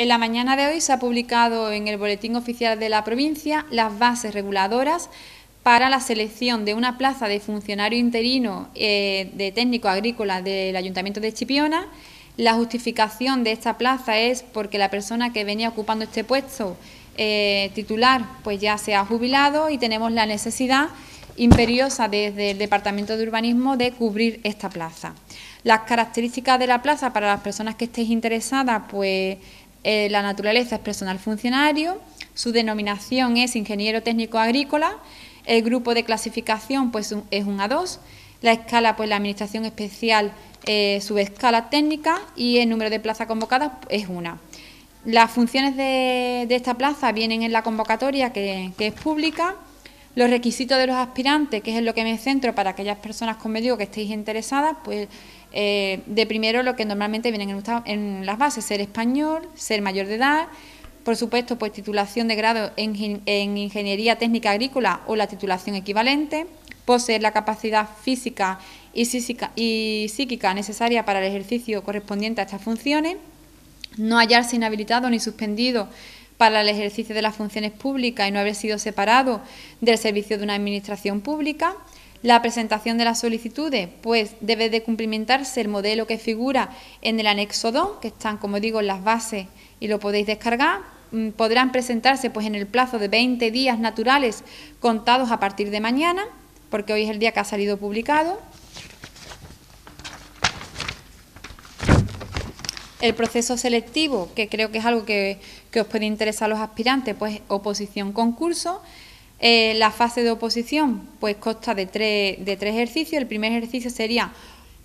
En la mañana de hoy se ha publicado en el Boletín Oficial de la provincia las bases reguladoras para la selección de una plaza de funcionario interino eh, de técnico agrícola del Ayuntamiento de Chipiona. La justificación de esta plaza es porque la persona que venía ocupando este puesto eh, titular pues ya se ha jubilado y tenemos la necesidad imperiosa desde el Departamento de Urbanismo de cubrir esta plaza. Las características de la plaza para las personas que estéis interesadas, pues eh, la naturaleza es personal funcionario, su denominación es ingeniero técnico agrícola, el grupo de clasificación pues es un A2, la escala pues la administración especial eh, subescala técnica y el número de plazas convocadas es una. Las funciones de, esta plaza vienen en la convocatoria que, es pública. Los requisitos de los aspirantes, que es en lo que me centro para aquellas personas, como digo, que estéis interesadas, pues eh, de primero lo que normalmente vienen en, las bases, ser español, ser mayor de edad, por supuesto, pues titulación de grado en, en Ingeniería Técnica Agrícola o la titulación equivalente, poseer la capacidad física y psíquica necesaria para el ejercicio correspondiente a estas funciones, no hallarse inhabilitado ni suspendido para el ejercicio de las funciones públicas y no haber sido separado del servicio de una administración pública, la presentación de las solicitudes, pues debe de cumplimentarse el modelo que figura en el anexo 2, que están, como digo, en las bases y lo podéis descargar. Mm, podrán presentarse pues en el plazo de 20 días naturales contados a partir de mañana, porque hoy es el día que ha salido publicado. El proceso selectivo, que creo que es algo que, os puede interesar a los aspirantes, pues oposición concurso. Eh, la fase de oposición pues consta de tres, de tres ejercicios. El primer ejercicio sería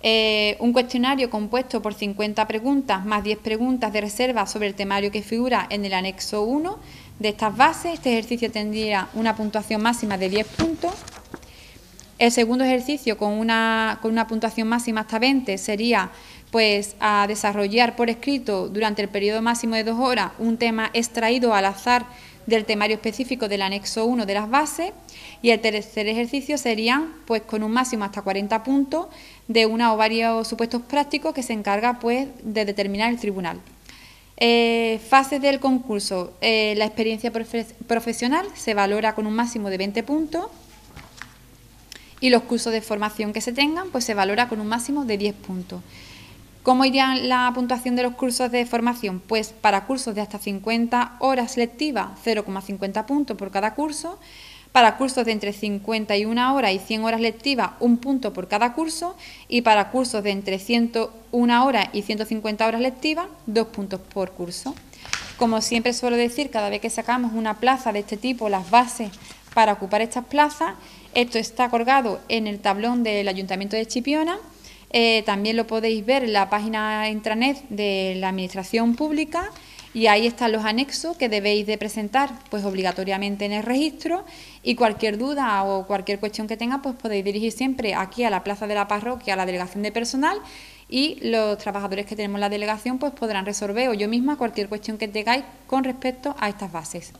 eh, un cuestionario compuesto por 50 preguntas más 10 preguntas de reserva sobre el temario que figura en el anexo 1 de estas bases. Este ejercicio tendría una puntuación máxima de 10 puntos. El segundo ejercicio con una, con una puntuación máxima hasta 20 sería pues a desarrollar por escrito durante el periodo máximo de dos horas un tema extraído al azar del temario específico del anexo 1 de las bases y el tercer ejercicio serían pues con un máximo hasta 40 puntos de una o varios supuestos prácticos que se encarga pues de determinar el tribunal. Eh, fases del concurso. Eh, la experiencia profesional se valora con un máximo de 20 puntos y los cursos de formación que se tengan pues se valora con un máximo de 10 puntos. ¿Cómo iría la puntuación de los cursos de formación? Pues para cursos de hasta 50 horas lectivas, 0,50 puntos por cada curso. Para cursos de entre 51 horas y 100 horas lectivas, un punto por cada curso. Y para cursos de entre 101 horas y 150 horas lectivas, dos puntos por curso. Como siempre suelo decir, cada vez que sacamos una plaza de este tipo, las bases para ocupar estas plazas, esto está colgado en el tablón del Ayuntamiento de Chipiona eh, también lo podéis ver en la página intranet de la Administración Pública y ahí están los anexos que debéis de presentar pues obligatoriamente en el registro y cualquier duda o cualquier cuestión que tenga pues podéis dirigir siempre aquí a la plaza de la parroquia, a la delegación de personal y los trabajadores que tenemos en la delegación pues podrán resolver o yo misma cualquier cuestión que tengáis con respecto a estas bases.